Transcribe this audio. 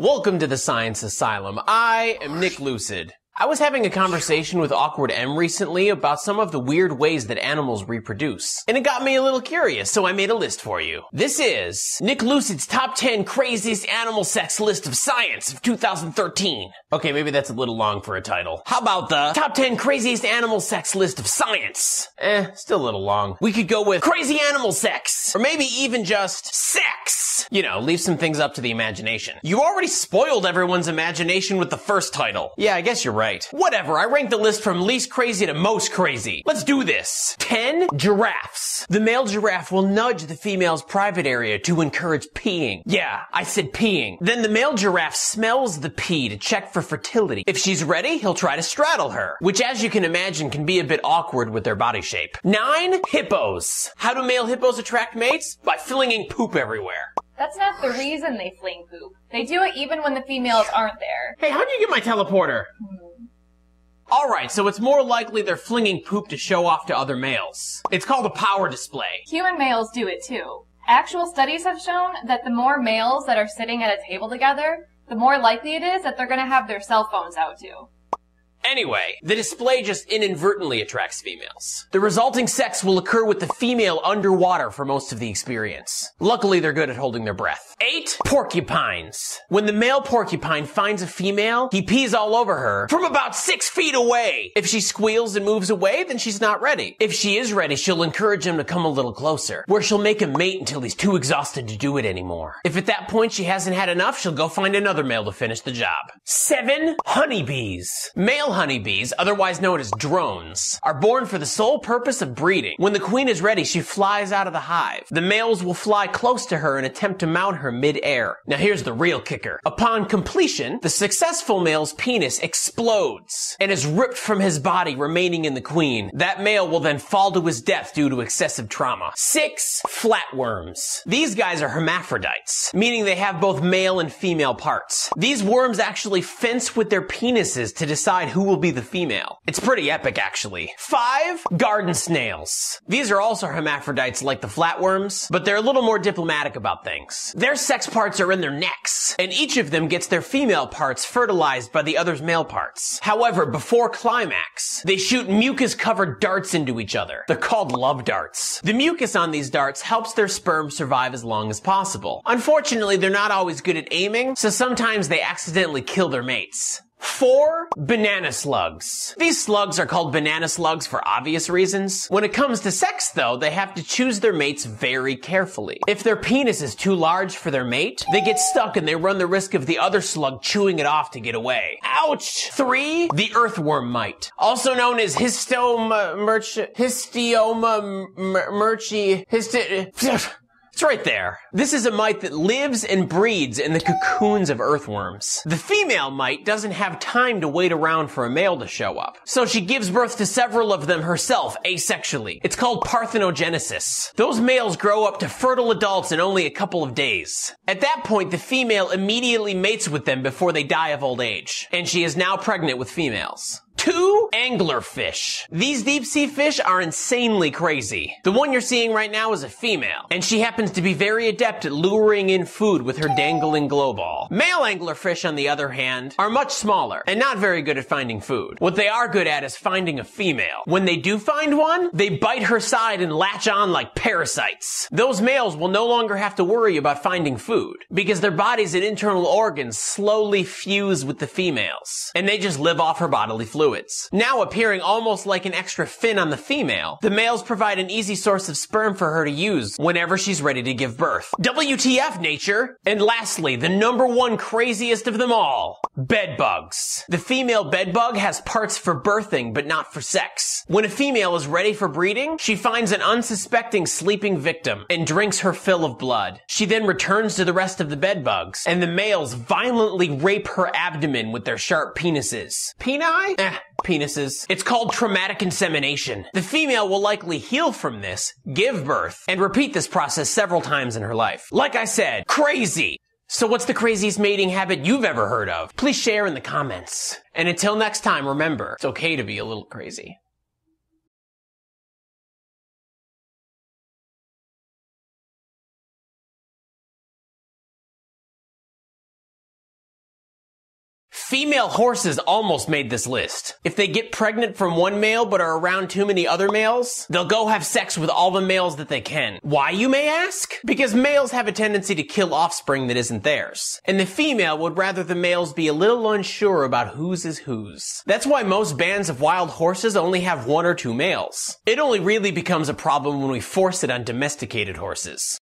Welcome to the Science Asylum. I am Nick Lucid. I was having a conversation with Awkward M recently about some of the weird ways that animals reproduce. And it got me a little curious, so I made a list for you. This is Nick Lucid's top 10 craziest animal sex list of science of 2013. Okay, maybe that's a little long for a title. How about the top 10 craziest animal sex list of science? Eh, still a little long. We could go with crazy animal sex. Or maybe even just sex. You know, leave some things up to the imagination. You already spoiled everyone's imagination with the first title. Yeah, I guess you're right. Whatever, I ranked the list from least crazy to most crazy. Let's do this. 10 giraffes. The male giraffe will nudge the female's private area to encourage peeing. Yeah, I said peeing. Then the male giraffe smells the pee to check for fertility. If she's ready, he'll try to straddle her, which as you can imagine can be a bit awkward with their body shape. 9 hippos. How do male hippos attract mates? By flinging poop everywhere. That's not the reason they fling poop. They do it even when the females aren't there. Hey, how'd you get my teleporter? Alright, so it's more likely they're flinging poop to show off to other males. It's called a power display. Human males do it too. Actual studies have shown that the more males that are sitting at a table together, the more likely it is that they're gonna have their cell phones out too. Anyway, the display just inadvertently attracts females. The resulting sex will occur with the female underwater for most of the experience. Luckily, they're good at holding their breath. 8. Porcupines. When the male porcupine finds a female, he pees all over her from about 6 feet away. If she squeals and moves away, then she's not ready. If she is ready, she'll encourage him to come a little closer, where she'll make him mate until he's too exhausted to do it anymore. If at that point she hasn't had enough, she'll go find another male to finish the job. 7. Honeybees. Male honeybees, otherwise known as drones, are born for the sole purpose of breeding. When the queen is ready, she flies out of the hive. The males will fly close to her and attempt to mount her mid-air. Now here's the real kicker. Upon completion, the successful male's penis explodes and is ripped from his body, remaining in the queen. That male will then fall to his death due to excessive trauma. Six, flatworms. These guys are hermaphrodites, meaning they have both male and female parts. These worms actually fence with their penises to decide who will be the female. It's pretty epic, actually. Five, garden snails. These are also hermaphrodites like the flatworms, but they're a little more diplomatic about things. Their sex parts are in their necks, and each of them gets their female parts fertilized by the other's male parts. However, before climax, they shoot mucus-covered darts into each other. They're called love darts. The mucus on these darts helps their sperm survive as long as possible. Unfortunately, they're not always good at aiming, so sometimes they accidentally kill their mates. Four, banana slugs. These slugs are called banana slugs for obvious reasons. When it comes to sex though, they have to choose their mates very carefully. If their penis is too large for their mate, they get stuck and they run the risk of the other slug chewing it off to get away. Ouch! Three, the earthworm mite. Also known as histoma merch, histioma merchi, histi, It's right there. This is a mite that lives and breeds in the cocoons of earthworms. The female mite doesn't have time to wait around for a male to show up. So she gives birth to several of them herself asexually. It's called parthenogenesis. Those males grow up to fertile adults in only a couple of days. At that point, the female immediately mates with them before they die of old age. And she is now pregnant with females. Two anglerfish. These deep sea fish are insanely crazy. The one you're seeing right now is a female, and she happens to be very adept at luring in food with her dangling glow ball. Male anglerfish, on the other hand, are much smaller and not very good at finding food. What they are good at is finding a female. When they do find one, they bite her side and latch on like parasites. Those males will no longer have to worry about finding food because their bodies and internal organs slowly fuse with the females, and they just live off her bodily fluids fluids. Now appearing almost like an extra fin on the female, the males provide an easy source of sperm for her to use whenever she's ready to give birth. WTF nature! And lastly, the number one craziest of them all, bed bugs. The female bed bug has parts for birthing, but not for sex. When a female is ready for breeding, she finds an unsuspecting sleeping victim and drinks her fill of blood. She then returns to the rest of the bed bugs, and the males violently rape her abdomen with their sharp penises. Peni? Eh, penises. It's called traumatic insemination. The female will likely heal from this, give birth, and repeat this process several times in her life. Like I said, crazy! So what's the craziest mating habit you've ever heard of? Please share in the comments. And until next time, remember, it's okay to be a little crazy. Female horses almost made this list. If they get pregnant from one male but are around too many other males, they'll go have sex with all the males that they can. Why, you may ask? Because males have a tendency to kill offspring that isn't theirs. And the female would rather the males be a little unsure about whose is whose. That's why most bands of wild horses only have one or two males. It only really becomes a problem when we force it on domesticated horses.